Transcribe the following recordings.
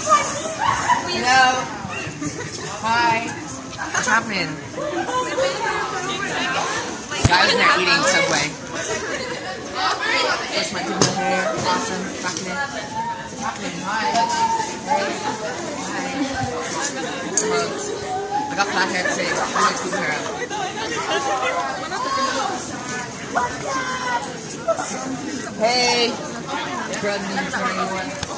Hello. Hi. What's happening? Guys are eating Subway. That's my hair? Awesome. Happening. Happening. Hi. Hi. I got flat hair today. I'm going to hair up. Hey. 21.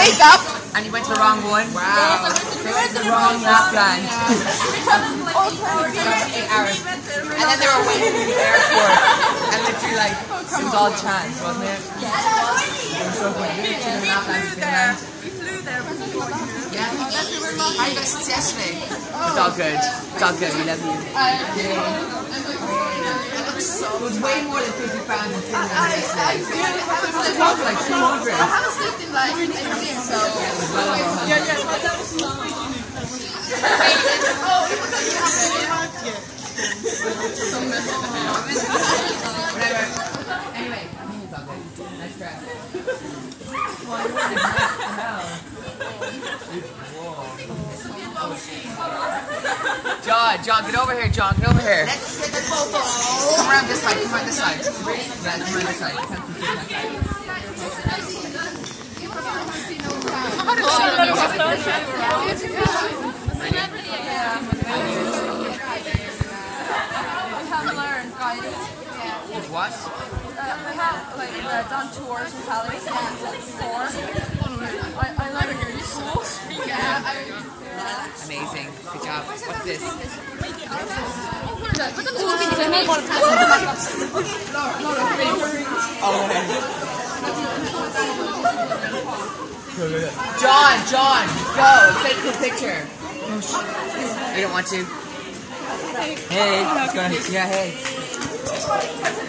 Wake up! And he went to the wrong one. Wow. To the wrong Lapland. Eight. And then they were waiting in the airport. And literally like, it was all chance, wasn't it? Yeah. Yeah. How are you guys since yesterday? It's all good. It's all good. We love you. It was way more than 50 pounds in Finland yesterday. It was like 200. I haven't slept in like eight years, so. Yeah, yeah, but that was long. Whatever. Anyway, I think it's all good. Nice dress. John, John, get over here, John, get over here. Let's get the photo. Come around this side, come around this side. Ready? Yeah, come around this side. You can't side. I have learned, guys. What? Uh, I have like uh, done tours in Paris before. I, I learned your schools. Yeah. Amazing. Good job. What's this? John, John, go. Take the picture. You don't want to? Hey? Yeah, hey.